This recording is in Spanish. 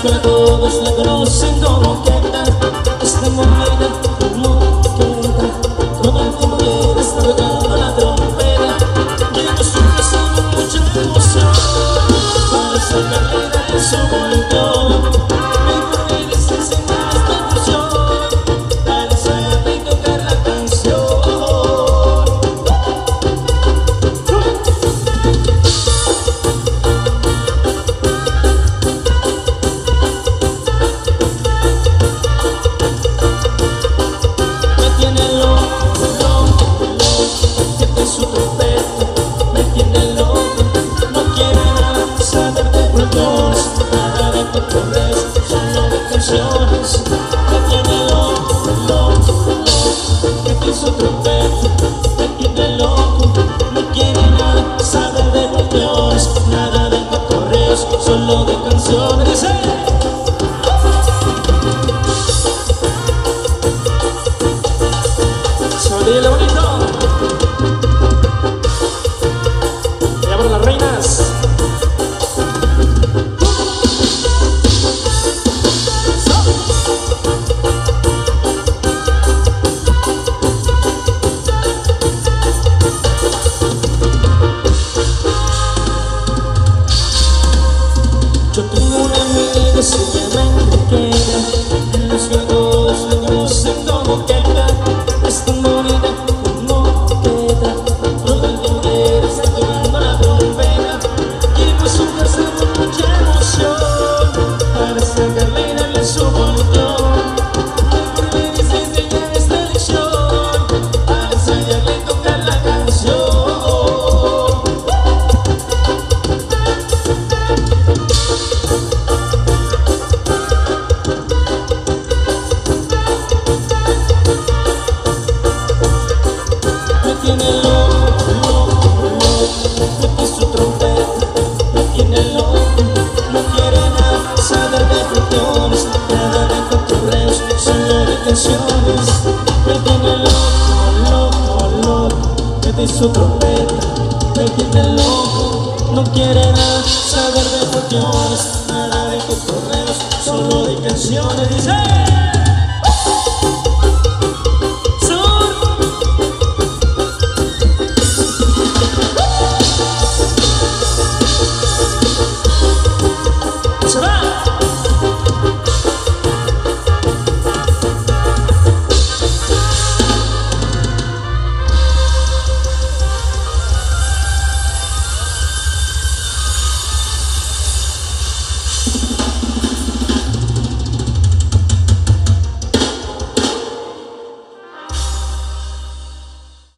escuela todos la conocen como queda Esta mujer como queda Todo el quiere estar tocando la trompeta. Lleva su corazón mucha emoción Para sacarle de su Dile bonito. Y abro las reinas. Bolito su trompeta me tiene loco. No quiere nada saber de cuestiones Nada de correos, solo de canciones Dice